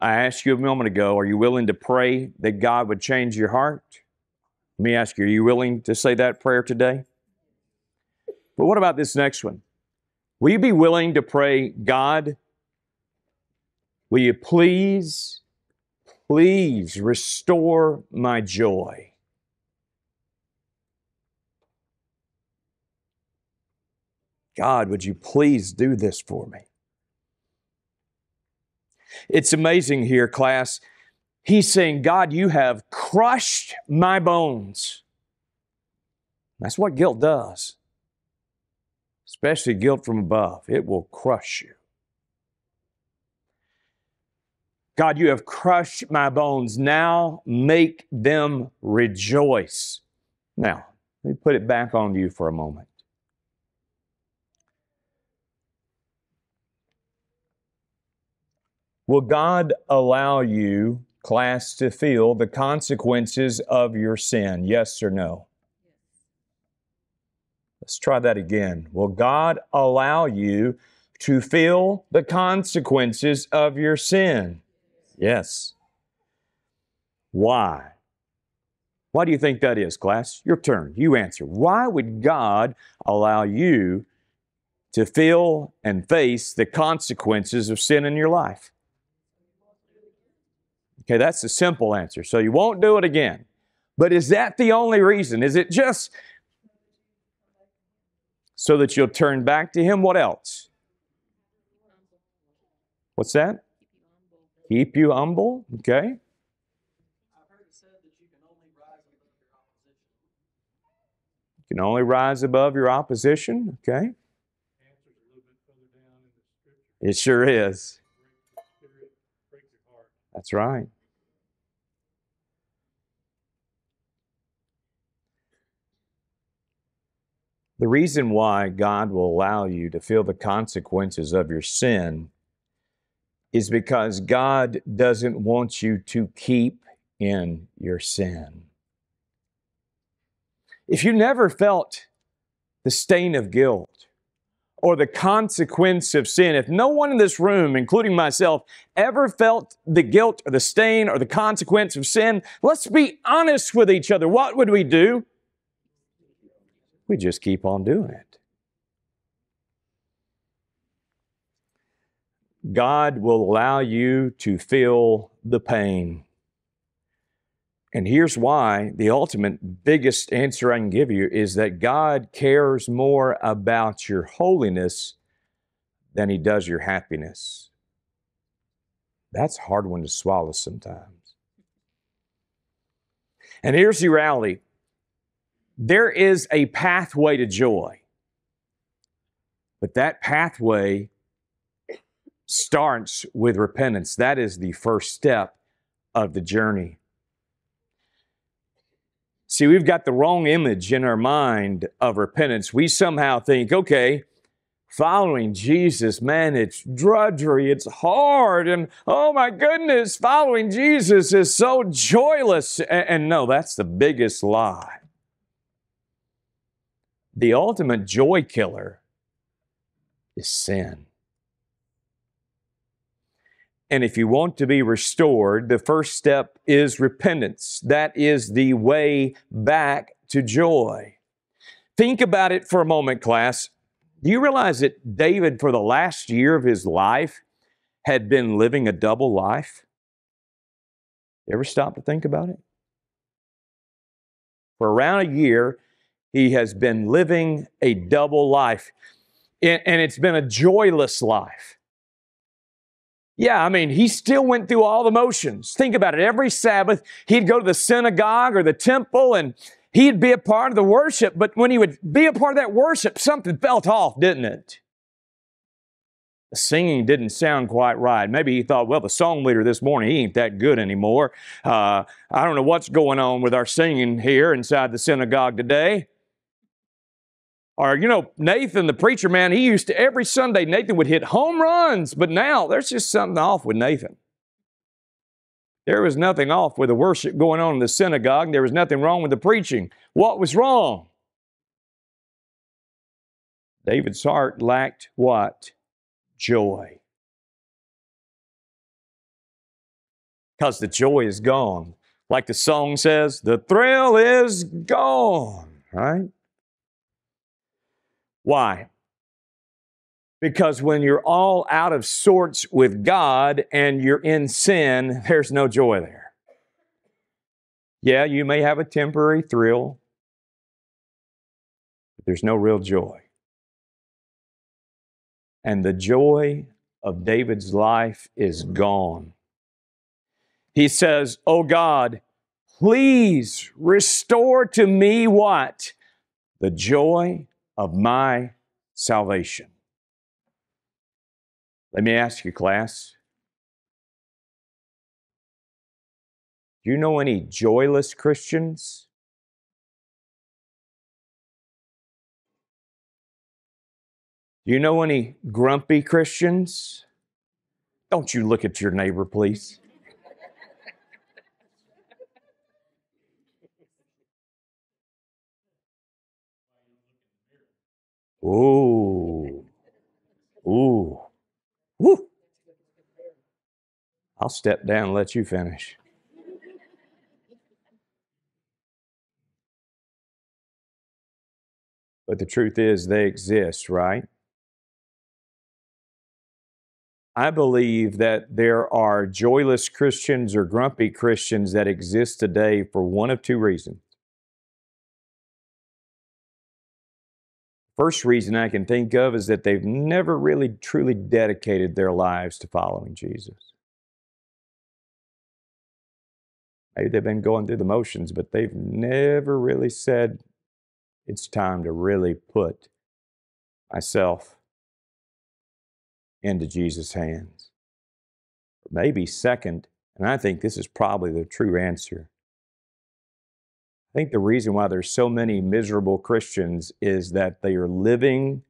I asked you a moment ago, are you willing to pray that God would change your heart? Let me ask you, are you willing to say that prayer today? But what about this next one? Will you be willing to pray, God, will you please, please restore my joy? God, would you please do this for me? It's amazing here, class. He's saying, God, you have crushed my bones. That's what guilt does, especially guilt from above. It will crush you. God, you have crushed my bones. Now make them rejoice. Now, let me put it back on you for a moment. Will God allow you, class, to feel the consequences of your sin? Yes or no? Let's try that again. Will God allow you to feel the consequences of your sin? Yes. Why? Why do you think that is, class? Your turn. You answer. Why would God allow you to feel and face the consequences of sin in your life? Okay, that's the simple answer. So you won't do it again. But is that the only reason? Is it just so that you'll turn back to Him? What else? What's that? Keep you humble. Okay. You can only rise above your opposition. Okay. It sure is. That's right. The reason why God will allow you to feel the consequences of your sin is because God doesn't want you to keep in your sin. If you never felt the stain of guilt or the consequence of sin, if no one in this room, including myself, ever felt the guilt or the stain or the consequence of sin, let's be honest with each other. What would we do? We just keep on doing it. God will allow you to feel the pain. And here's why the ultimate biggest answer I can give you is that God cares more about your holiness than He does your happiness. That's a hard one to swallow sometimes. And here's the reality there is a pathway to joy, but that pathway starts with repentance. That is the first step of the journey. See, we've got the wrong image in our mind of repentance. We somehow think, okay, following Jesus, man, it's drudgery, it's hard, and oh my goodness, following Jesus is so joyless. And, no, that's the biggest lie. The ultimate joy killer is sin. And if you want to be restored, the first step is repentance. That is the way back to joy. Think about it for a moment, class. Do you realize that David, for the last year of his life, had been living a double life? You ever stop to think about it? For around a year, he has been living a double life. And it's been a joyless life. Yeah, I mean, he still went through all the motions. Think about it. Every Sabbath, he'd go to the synagogue or the temple and he'd be a part of the worship. But when he would be a part of that worship, something felt off, didn't it? The singing didn't sound quite right. Maybe he thought, well, the song leader this morning, he ain't that good anymore. Uh, I don't know what's going on with our singing here inside the synagogue today. Or, you know, Nathan, the preacher man, he used to, every Sunday, Nathan would hit home runs, but now there's just something off with Nathan. There was nothing off with the worship going on in the synagogue. There was nothing wrong with the preaching. What was wrong? David's heart lacked what? Joy. Because the joy is gone. Like the song says, the thrill is gone, right? Why? Because when you're all out of sorts with God and you're in sin, there's no joy there. Yeah, you may have a temporary thrill, but there's no real joy. and the joy of David's life is gone. He says, Oh God, please restore to me what? The joy of my salvation. Let me ask you, class. Do you know any joyless Christians? Do you know any grumpy Christians? Don't you look at your neighbor, please. Ooh. Ooh. Woo. I'll step down and let you finish. But the truth is, they exist, right? I believe that there are joyless Christians or grumpy Christians that exist today for one of two reasons. First reason I can think of is that they've never really truly dedicated their lives to following Jesus. Maybe they've been going through the motions, but they've never really said, it's time to really put myself into Jesus' hands. Maybe second, and I think this is probably the true answer. I think the reason why there's so many miserable Christians is that they are living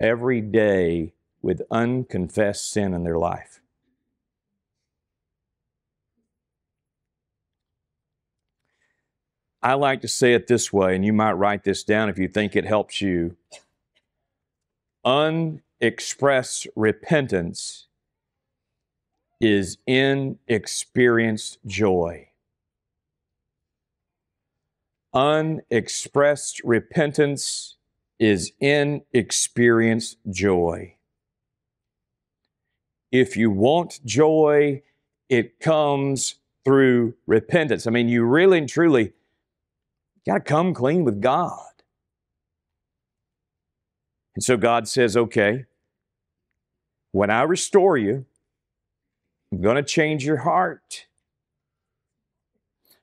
every day with unconfessed sin in their life. I like to say it this way, and you might write this down if you think it helps you. Unexpressed repentance is inexperienced joy. Unexpressed repentance is inexperienced joy. If you want joy, it comes through repentance. I mean, you really and truly got to come clean with God. And so God says, okay, when I restore you, I'm going to change your heart.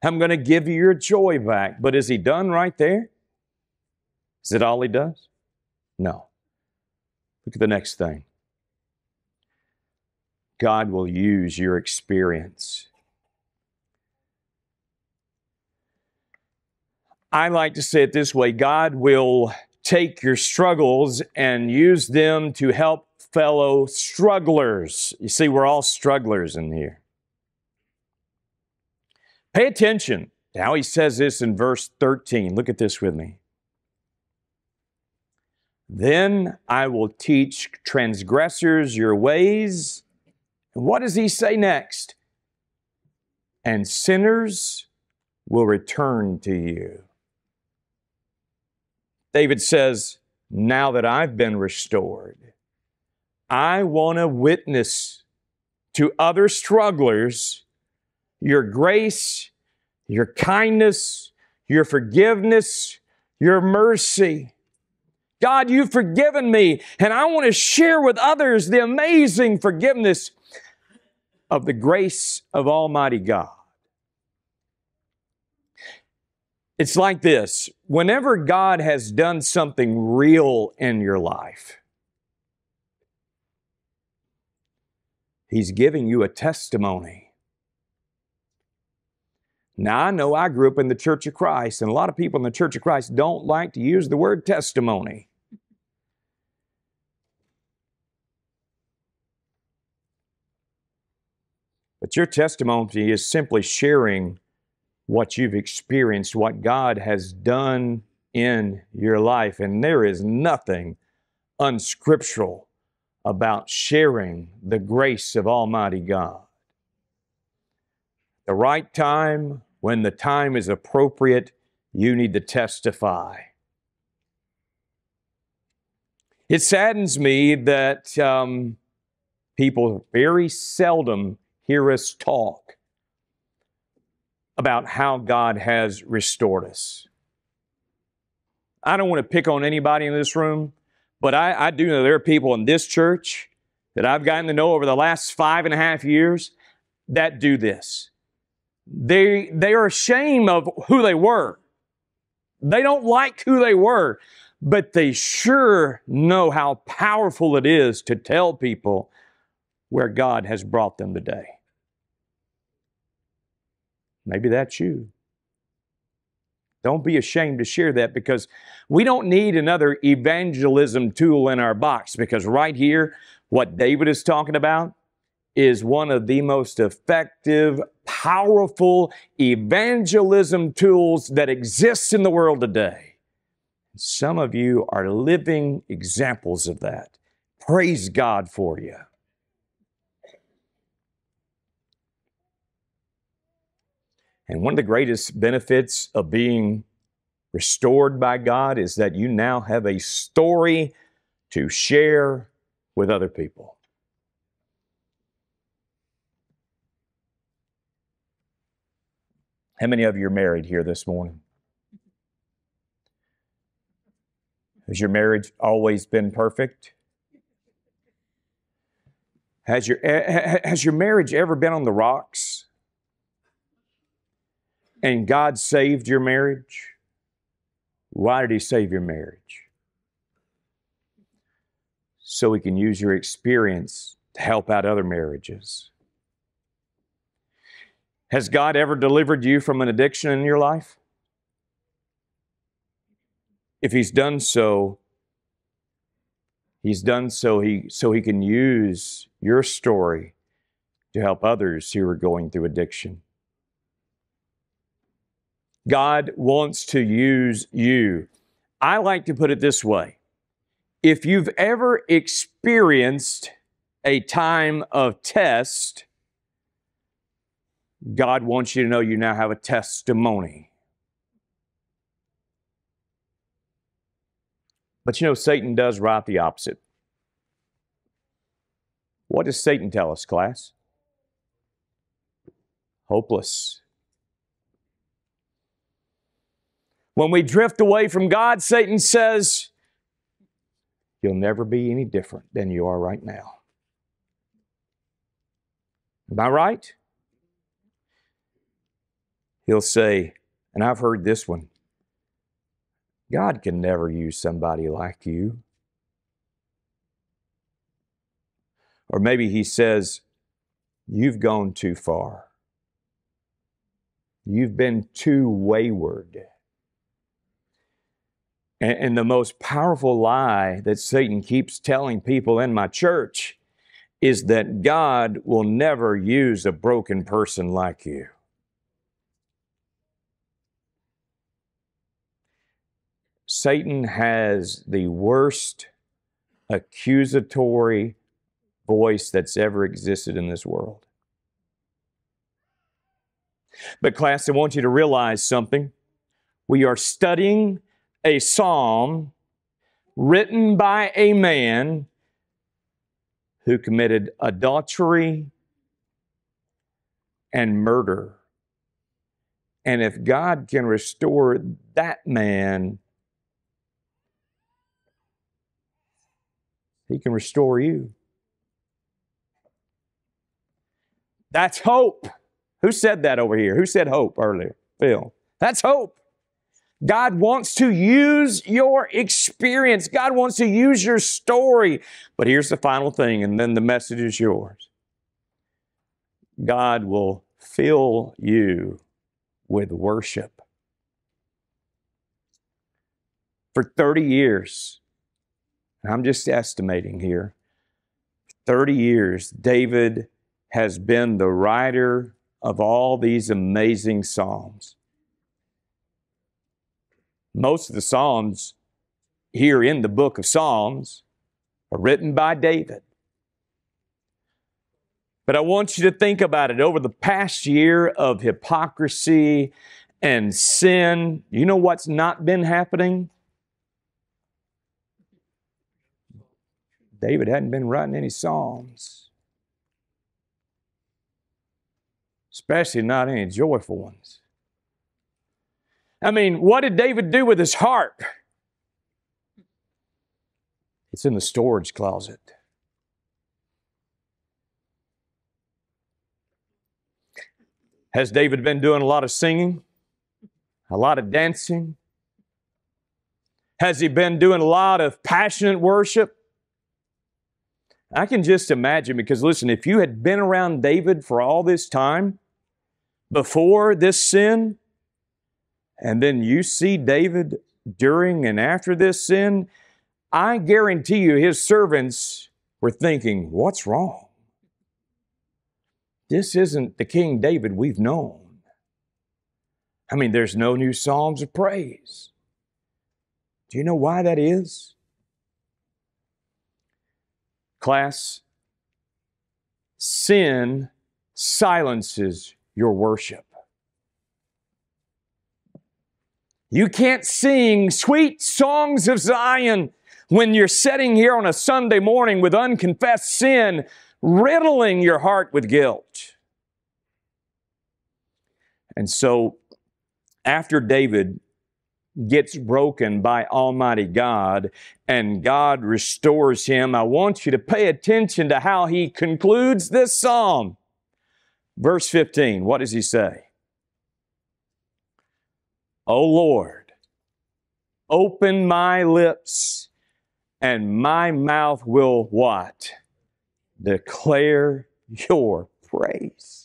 I'm going to give you your joy back. But is he done right there? Is it all he does? No. Look at the next thing. God will use your experience. I like to say it this way God will take your struggles and use them to help fellow strugglers. You see, we're all strugglers in here. Pay attention to how he says this in verse 13. Look at this with me. Then I will teach transgressors your ways. And what does he say next? And sinners will return to you. David says, Now that I've been restored, I want to witness to other strugglers your grace, your kindness, your forgiveness, your mercy. God, you've forgiven me, and I want to share with others the amazing forgiveness of the grace of Almighty God. It's like this whenever God has done something real in your life, He's giving you a testimony. Now, I know I grew up in the Church of Christ, and a lot of people in the Church of Christ don't like to use the word testimony. But your testimony is simply sharing what you've experienced, what God has done in your life. And there is nothing unscriptural about sharing the grace of Almighty God. The right time, when the time is appropriate, you need to testify. It saddens me that um, people very seldom hear us talk about how God has restored us. I don't want to pick on anybody in this room, But I, I do know there are people in this church that I've gotten to know over the last five and a half years that do this. They, they are ashamed of who they were. They don't like who they were, but they sure know how powerful it is to tell people where God has brought them today. Maybe that's you. Don't be ashamed to share that because we don't need another evangelism tool in our box because right here, what David is talking about is one of the most effective, powerful evangelism tools that exists in the world today. Some of you are living examples of that. Praise God for you. And one of the greatest benefits of being restored by God is that you now have a story to share with other people. How many of you are married here this morning? Has your marriage always been perfect? Has your, has your marriage ever been on the rocks? and God saved your marriage, why did He save your marriage? So He can use your experience to help out other marriages. Has God ever delivered you from an addiction in your life? If He's done so, He's done so he, so He can use your story to help others who are going through addiction. God wants to use you. I like to put it this way if you've ever experienced a time of test, God wants you to know you now have a testimony. But you know, Satan does right the opposite. What does Satan tell us, class? Hopeless. When we drift away from God, Satan says, You'll never be any different than you are right now. Am I right? He'll say, and I've heard this one God can never use somebody like you. Or maybe he says, You've gone too far. You've been too wayward. And, and the most powerful lie that Satan keeps telling people in my church is that God will never use a broken person like you. Satan has the worst accusatory voice that's ever existed in this world. But, class, I want you to realize something. We are studying a psalm written by a man who committed adultery and murder. And if God can restore that man, he can restore you. That's hope. Who said that over here? Who said hope earlier? Phil. That's hope. God wants to use your experience. God wants to use your story. But here's the final thing, and then the message is yours. God will fill you with worship. For 30 years, I'm just estimating here, 30 years, David has been the writer of all these amazing Psalms. Most of the Psalms here in the book of Psalms are written by David. But I want you to think about it. Over the past year of hypocrisy and sin, you know what's not been happening? David hadn't been writing any Psalms, especially not any joyful ones. I mean, what did David do with his harp? It's in the storage closet. Has David been doing a lot of singing? A lot of dancing? Has he been doing a lot of passionate worship? I can just imagine because listen, if you had been around David for all this time before this sin, and then you see David during and after this sin, I guarantee you his servants were thinking, What's wrong? This isn't the King David we've known. I mean, there's no new Psalms of praise. Do you know why that is? Class, sin silences your worship. You can't sing sweet songs of Zion when you're sitting here on a Sunday morning with unconfessed sin, riddling your heart with guilt. And so, after David gets broken by Almighty God and God restores him, I want you to pay attention to how he concludes this psalm. Verse 15, what does he say? O Lord, open my lips and my mouth will what? Declare your praise.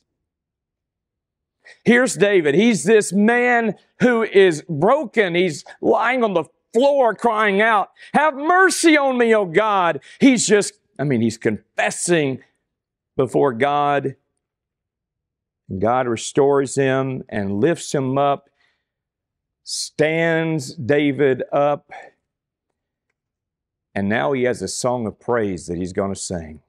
Here's David. He's this man who is broken. He's lying on the floor crying out, Have mercy on me, O God. He's just, I mean, he's confessing before God. God restores him and lifts him up, stands David up and now he has a song of praise that he's going to sing.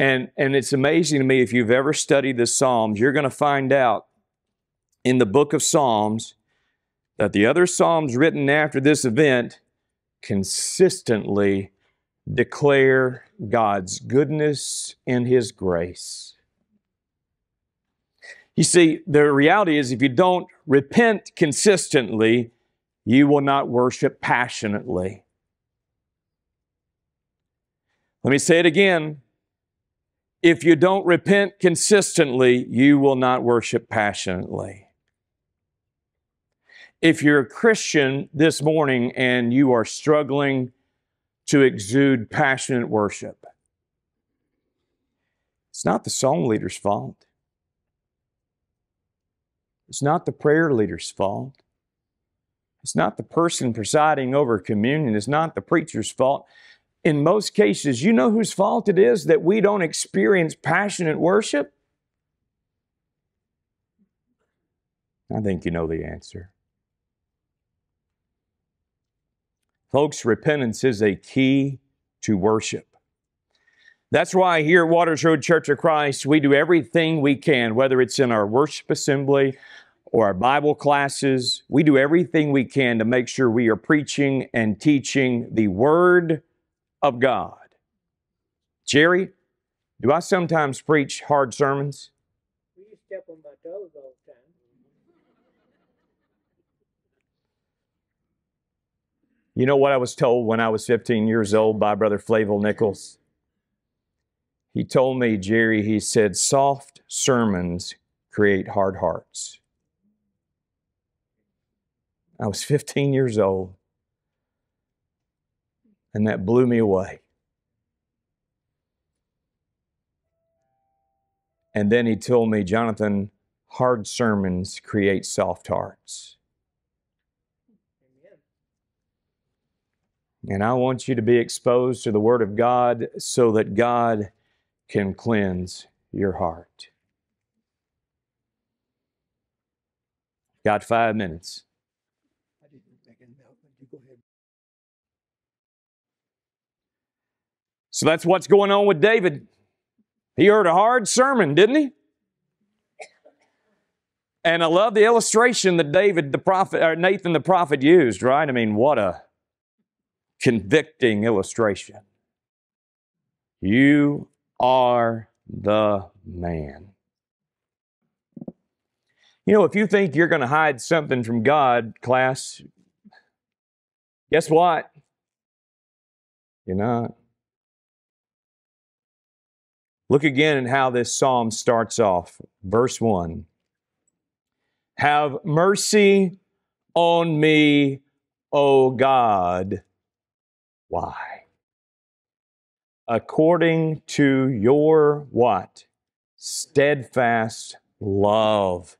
And, and it's amazing to me if you've ever studied the Psalms, you're going to find out in the book of Psalms that the other Psalms written after this event consistently declare God's goodness and His grace. You see, the reality is if you don't repent consistently, you will not worship passionately. Let me say it again. If you don't repent consistently, you will not worship passionately. If you're a Christian this morning and you are struggling to exude passionate worship, it's not the song leader's fault. It's not the prayer leader's fault. It's not the person presiding over communion, it's not the preacher's fault. In most cases, you know whose fault it is that we don't experience passionate worship? I think you know the answer. Folks, repentance is a key to worship. That's why here at Watters Road Church of Christ, we do everything we can, whether it's in our worship assembly or our Bible classes. We do everything we can to make sure we are preaching and teaching the Word of God. Jerry, do I sometimes preach hard sermons? You step on my toes all the time. You know what I was told when I was 15 years old by Brother Flavil Nichols? He told me, Jerry, he said, soft sermons create hard hearts. I was 15 years old. And that blew me away. And then he told me, Jonathan, hard sermons create soft hearts. And I want you to be exposed to the Word of God so that God can cleanse your heart. Got five minutes. So that's what's going on with David. He heard a hard sermon, didn't he? And I love the illustration that David the prophet or Nathan the prophet used, right? I mean, what a convicting illustration. You are the man. You know, if you think you're going to hide something from God, class, Guess what? You're not. Look again at how this psalm starts off. Verse 1 Have mercy on me, O God. Why? According to your what? Steadfast love.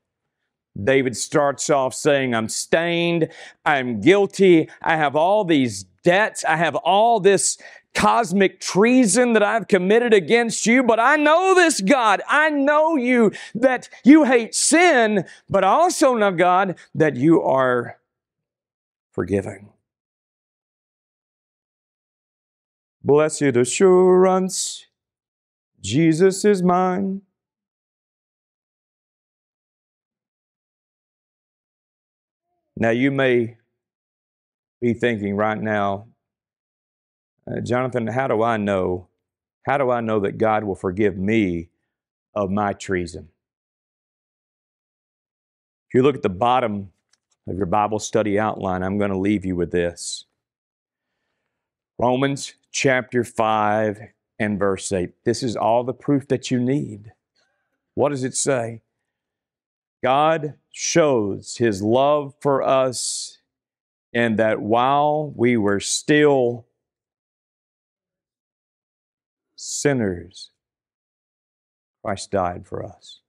David starts off saying, I'm stained, I'm guilty, I have all these debts, I have all this cosmic treason that I've committed against you, but I know this, God. I know you, that you hate sin, but I also know, God, that you are forgiving. Blessed assurance, Jesus is mine. Now, you may be thinking right now, uh, Jonathan, how do I know? How do I know that God will forgive me of my treason? If you look at the bottom of your Bible study outline, I'm going to leave you with this Romans chapter 5 and verse 8. This is all the proof that you need. What does it say? God shows his love for us in that while we were still sinners, Christ died for us.